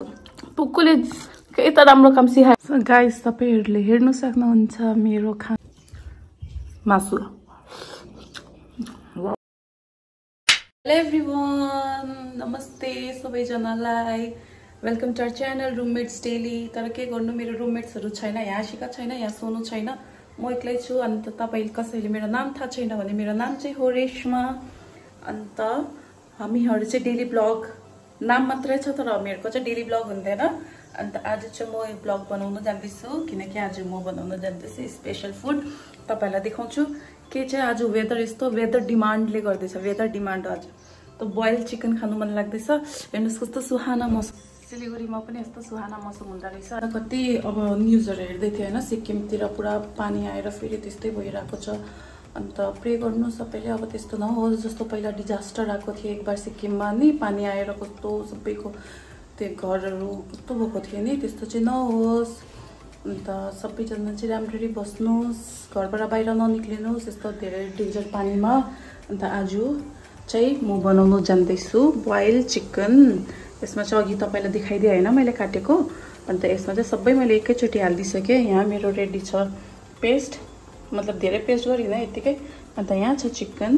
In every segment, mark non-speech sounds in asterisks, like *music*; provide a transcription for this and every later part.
पुक्कुले केही त राम्रो काम सिकायो गाइस तपाईँहरूले हेर्नु सक्नुहुन्छ मेरो खा मासु। हेलो एभ्रिवान नमस्ते सबैजनालाई। Welcome to our channel roommates daily तर के गर्नु मेरो रुममेट्सहरू छैन यहाँ सिका छैन यहाँ सोनु छैन। म एक्लै छु अन्त तपाईँ कसैले मेरो नाम थाहा छैन भने मेरो नाम चाहिँ हो रेशमा। अन्त हामीहरू चाहिँ डेली ब्लग नाम मात्रै छ तर हामीहरूको चाहिँ डेली ब्लग हुँदैन। अन्त आज चाहिँ म ब्लग बनाउन जाँदैछु किनकि आज म बनाउन जाँदैछु स्पेसल फुड तपाईँहरूलाई देखाउँछु के चाहिँ आज वेदर यस्तो वेदर डिमान्डले गर्दैछ वेदर डिमान्ड आज। त बोइल चिकन खानु मन लाग्दैछ। हेर्नुहोस् कस्तो सुहाना मौसम। सिलगढीमा पनि यस्तो सुहाना मौसम हुँदो रहेछ। कति अब न्युजहरू हेर्दै थियो होइन सिक्किमतिर पुरा पानी आएर फेरि त्यस्तै भइरहेको छ। अन्त प्रे गर्नु सबैले अब त्यस्तो नहोस् जस्तो पहिला डिजास्टर आएको थियो एकबार सिक्किममा नि पानी आएर कस्तो सबैको त्यो घरहरू कस्तो भएको थियो नि त्यस्तो चाहिँ नहोस्। अन्त सबैजना चाहिँ राम्ररी बस्नुहोस् घरबाट बाहिर ननिक्लिनुहोस् यस्तो धेरै डेन्जर पानीमा। अन्त आज चाहिँ म बनाउनु जान्दैछु बोइल चिकन। यसमा चाहिँ अघि तपाईँलाई देखाइदिएँ होइन मैले काटेको। अन्त यसमा चाहिँ सबै मैले एकैचोटि हालिदिइसकेँ। यहाँ मेरो रेडी छ। पेस्ट मतलब धेरै पेस्ट गरिनँ यत्तिकै। अन्त यहाँ छ चिकन।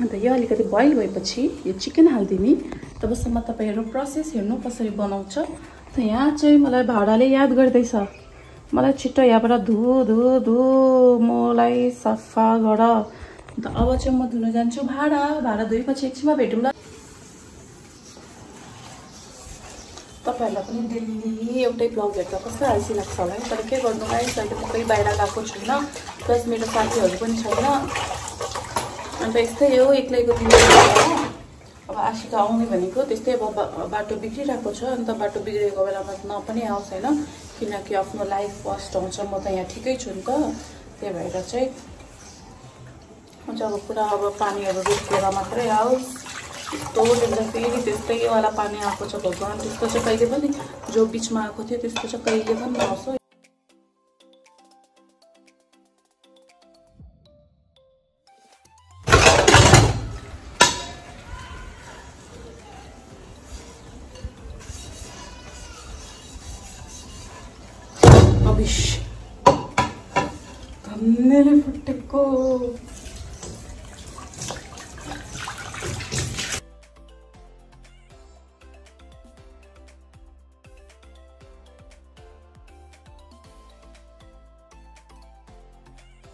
अन्त यो अलिकति बोइल भएपछि यो चिकन हालिदिने। तबसम्म तपाईँहरू प्रोसेस हेर्नु कसरी बनाउँछ। त यहाँ चाहिँ मलाई भाडाले याद गर्दैछ। मलाई छिट्टो यहाँबाट धो धो धो मलाई सफा गर। अन्त अब चाहिँ म धुन जान्छु। भाडा भाडा धोएपछि एकछिनमा भेटौँला। तपाईँहरूलाई पनि डेली एउटै ब्लग हेर्दा कस्तो आल्सी लाग्छ होला है? तर के गर्नु गाइस अहिले म कोही बाहिर गएको छुइनँ प्लस मेरो साथीहरू पनि छैन। अन्त यस्तै हो एक्लैको दिन अब आशिका आउने भनेको त्यस्तै अब बाटो बिग्रिरहेको छ। अन्त बाटो बिग्रेको बेलामा न पनि आओस् होइन। किनकि आफ्नो लाइफ फर्स्ट आउँछ म त यहाँ ठिकै छु नि त। त्यही भएर चाहिँ चाहिँ अब पुरा अब पानीहरू रोकिएर मात्रै आओस् यस्तो देख्दा फेरि त्यस्तै वाला पानी आएको छ भगवान् त्यस्तो चाहिँ कहिले पनि जो बिचमा आएको थियो त्यस्तो चाहिँ कहिले पनि नआओस् है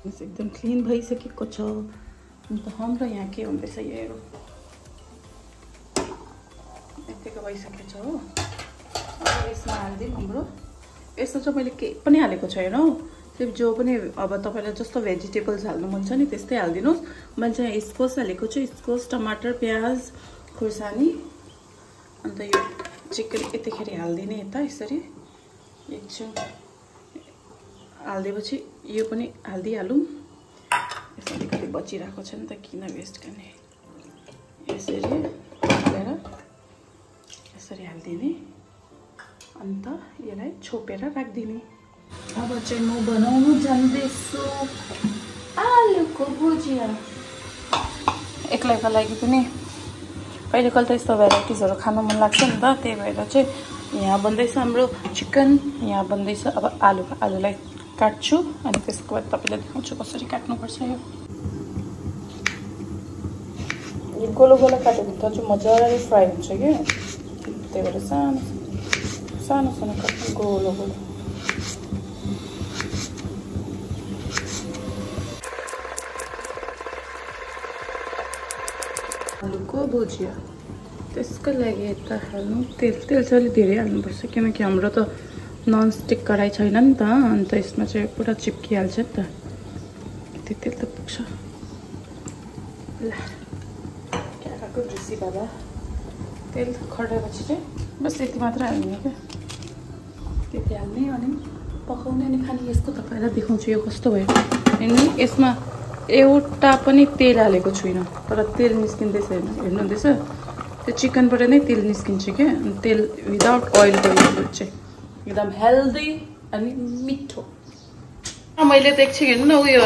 एकदम क्लिन भइसकेको छ। अन्त हाम्रो यहाँ के हुँदैछ यो हेरौँ। यत्तिको भइसकेको छ हो। अब यसमा हालिदिउँ हाम्रो। यसमा चाहिँ मैले केही पनि हालेको छैन हौ। त्यो जो पनि अब तपाईँलाई जस्तो भेजिटेबल्स हाल्नु मन छ नि त्यस्तै हालिदिनुहोस्। मैले चाहिँ इस्कोस हालेको छु। इस्कोस टमाटर प्याज खुर्सानी अन्त यो चिकन यतिखेर हालिदिने यता यसरी। एकछिन हालिदिएपछि यो पनि हालिदिइहालौँ। यसो अलिकति बचिरहेको छ नि त किन वेस्ट गर्ने? यसरी हालेर यसरी हालिदिने। अन्त यसलाई छोपेर राखिदिने। अब चाहिँ म बनाउनु जान्दैछु। आलुको भुजिया। एक्लैको लागि पनि कहिले कहिले त यस्तो भेराइटिजहरू खानु मन लाग्छ नि त त्यही भएर चाहिँ यहाँ बन्दैछ हाम्रो चिकन यहाँ बन्दैछ अब आलु आलुलाई काट्छु अनि त्यसको बाद तपाईँलाई देखाउँछु कसरी काट्नुपर्छ यो यो गोलो गोलो काट्यो भने त चाहिँ मजाले फ्राई हुन्छ कि त्यही भएर सानो सानो सानो काट्नु गोलो गोलो आलुको भुजिया त्यसको लागि यता हाल्नु तेल तेल चाहिँ अलिक धेरै हाल्नुपर्छ किनकि हाम्रो त ननस्टिक कराई छैन नि त अन्त यसमा चाहिँ पुरा चिप्किहाल्छ नि त। यति तेल त पुग्छ। ल क्याराको ढुसी बाबा? तेल खटाएपछि चाहिँ बस यति मात्र हाल्ने क्या। त्यति हाल्ने अनि पकाउने अनि खाने यसको तपाईँलाई देखाउँछु यो कस्तो भयो। अनि यसमा एउटा पनि तेल हालेको छुइनँ। तर तेल निस्किँदैछ हेर्नु हेर्नुहुँदैछ? त्यो चिकनबाट नै तेल निस्किन्छ क्या। तेल विदाउट ओइलको यो फुड चाहिँ एकदम हेल्दी अनि मिठो। मैले त एकछिन हेर्नु न उयो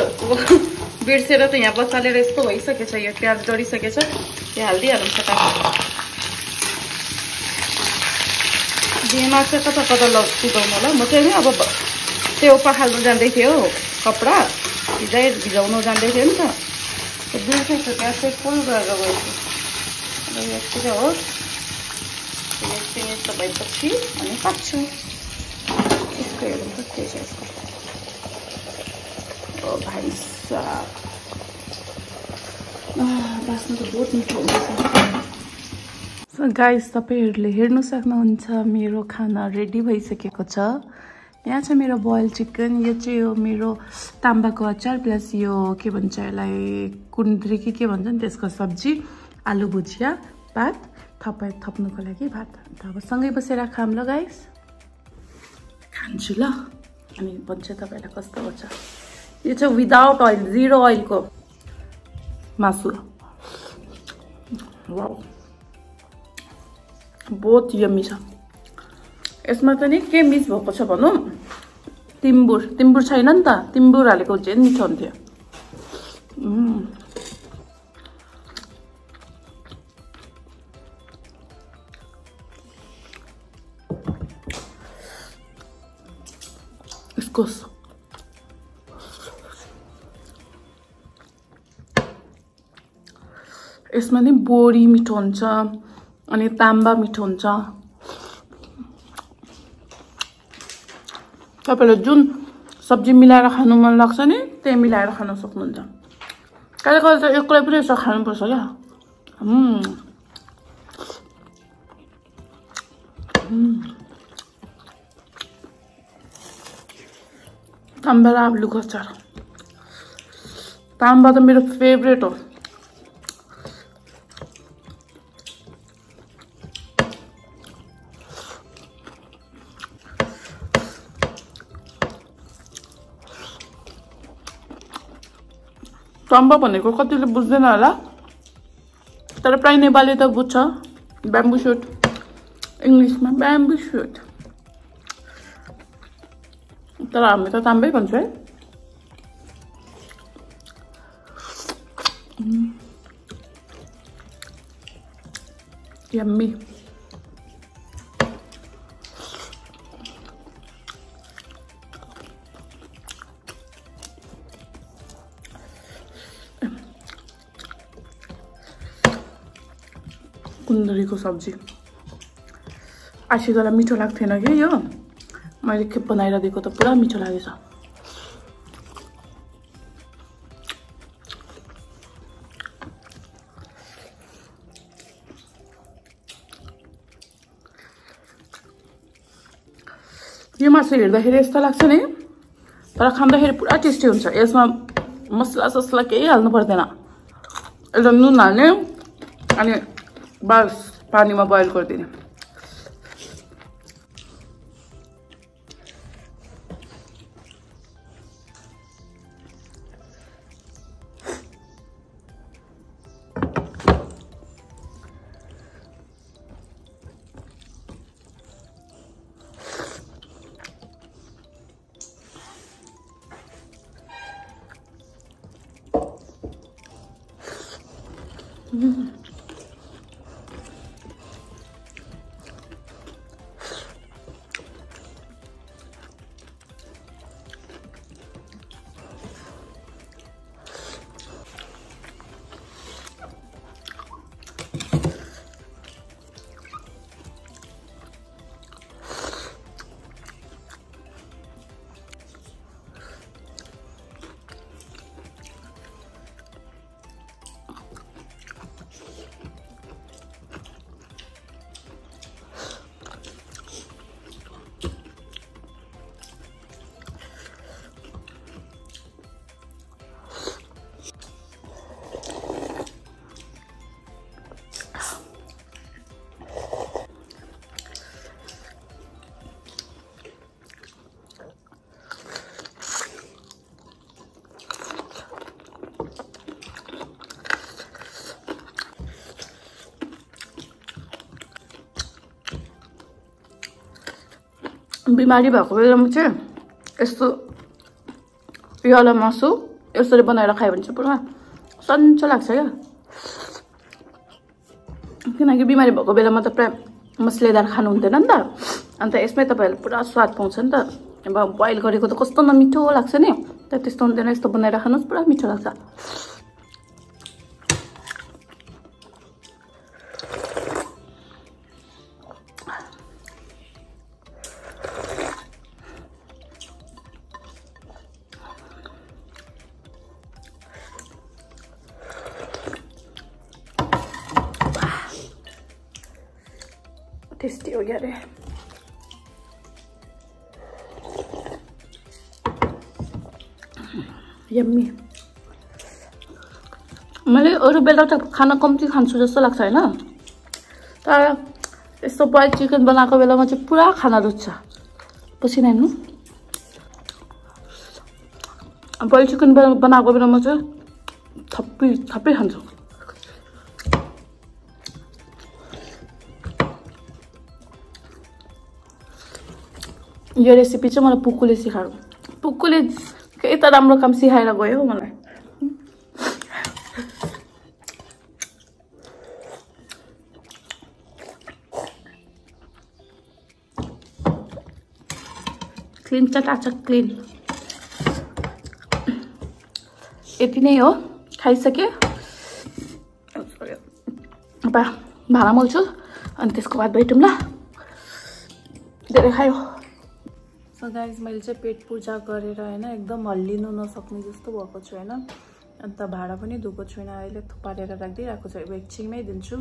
बिर्सेर त यहाँ बसालेर यस्तो भइसकेछ यो प्याज डढिसकेछ। त्यो हालिदिइहाल्नु फटाफट दिमाग चाहिँ कता कता पुगाउनु होला? म चाहिँ अब त्यो पखाल्नु जाँदै थियो कपडा। भिजाइ भिजाउनु जाँदै थियो नि त। बिर्सेछु ग्यास चाहिँ फुल गरेर गएछु। र यतिकै होस् एकछिन यस्तो भएपछि अनि काट्छु के छ यसको ओ भाइ साहब बाँच्नु त बहुत मिठो हुन्छ। सो गाइस तपाईँहरूले हेर्नु सक्नुहुन्छ मेरो खाना रेडी भइसकेको छ। यहाँ छ मेरो बोइल चिकन यो चाहिँ हो मेरो ताम्बाको अचार प्लस यो के भन्छ यसलाई कुन्द्री कि के भन्छ नि त्यसको सब्जी आलु भुजिया भात थप थप्नुको लागि भात। अन्त अब सँगै बसेर खाम ल गाइस खान्छु ल अनि भन्छ तपाईँलाई कस्तो हुन्छ यो चाहिँ विदाउट अइल जिरो अइलको मासु बहुत यम्मी छ यसमा चाहिँ नि के मिस भएको छ भनौँ तिम्बुर तिम्बुर छैन नि त तिम्बुर हालेको झन् मिठो हुन्थ्यो इस्कोस यसमा नि बोडी मिठो हुन्छ अनि ताम्बा मिठो हुन्छ। तपाईँलाई जुन सब्जी मिलाएर खानु मन लाग्छ नि त्यही मिलाएर खान सक्नुहुन्छ। कहिले कहिले त एक्लै पनि यसो खानुपर्छ क्या। ताम्बा र आलुको अचार ताम्बा त मेरो फेभरेट हो. चम्बा भनेको कतिले बुझ्दैन होला तर प्रायः नेपाली त बुझ्छ. ब्याम्बु सुट इङ्ग्लिसमा ब्याम्बु सुट तर हामी त ताम्बै भन्छौँ है यम्मी कुन्दरीको सब्जी? आशिकालाई मिठो लाग्थेन कि यो? मैले खेप बनाएर दिएको त पुरा मिठो लागेछ यो मासु हेर्दाखेरि यस्तो लाग्छ नि तर खाँदाखेरि पुरा टेस्टी हुन्छ यसमा मसला ससला केही हाल्नु पर्दैन यसलाई नुन हाल्ने अनि बस पानीमा बोइल गरिदिने 嗯 *laughs* बिमारी भएको बेलामा चाहिँ यस्तो यलो मासु यसरी बनाएर खायो भने चाहिँ पुरा सन्चो लाग्छ क्या। किनकि बिमारी भएको बेलामा त प्रायः मसलेदार खानु हुँदैन नि त। अन्त यसमै तपाईँहरूले पुरा स्वाद पाउँछ नि त। अब बोइल गरेको त कस्तो नमिठो लाग्छ नि। त त्यस्तो हुँदैन। यस्तो बनाएर खानुहोस् पुरा मिठो लाग्छ। गया अरे यम्मी मैले अरू बेला त खाना कम्ती खान्छु जस्तो लाग्छ होइन? तर यस्तो बोइल चिकन बनाएको बेलामा चाहिँ पुरा खाना रुच्छ। पसिना हेर्नु। बोइल चिकन बनाएको बेलामा चाहिँ थप्पी थप्पै खान्छु। यो रेसिपी चाहिँ मलाई पुक्कुले सिकाएको पुक्कुले केही त राम्रो काम सिकाएर गयो मलाई क्लिन चटाचक क्लिन यति नै हो खाइसकेँ भाँडा मोल्छु अनि त्यसको बाद भेटौँ ल धेरै खायो सो गाइज मैले चाहिँ पेट पूजा गरेर होइन एकदम हल्लिनु नसक्ने जस्तो भएको छु होइन? अन्त भाँडा पनि धोएको छुइनँ अहिले थुपारेर राखिदिइरहेको छु एकछिनमै दिन्छु।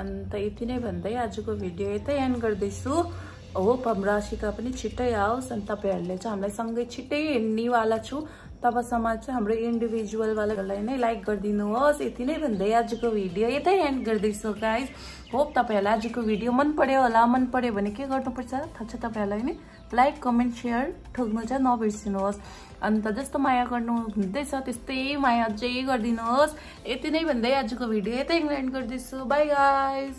अन्त यति नै भन्दै आजको भिडियो यतै एन्ड गर्दैछु। होप हाम्रो राशिका पनि छिट्टै आओस् अनि तपाईँहरूले चाहिँ हामीलाई सँगै छिट्टै हेर्नेवाला छु। तबसम्म चाहिँ हाम्रो इन्डिभिजुअलवालाहरूलाई नै लाइक गरिदिनुहोस्। यति नै भन्दै आजको भिडियो यतै एन्ड गर्दैछु गाइज। होप तपाईँहरूलाई आजको भिडियो मन पर्यो होला। मन पर्यो भने के गर्नुपर्छ? थाहा छ तपाईँहरूलाई नै? लाइक कमेन्ट सेयर ठोक्नु चाहिँ नबिर्सिनुहोस्। अन्त जस्तो माया गर्नु हुँदैछ त्यस्तै माया अझै गरिदिनुहोस्। यति नै भन्दै आजको भिडियो यतै एन्ड गर्दैछु बाई गाइज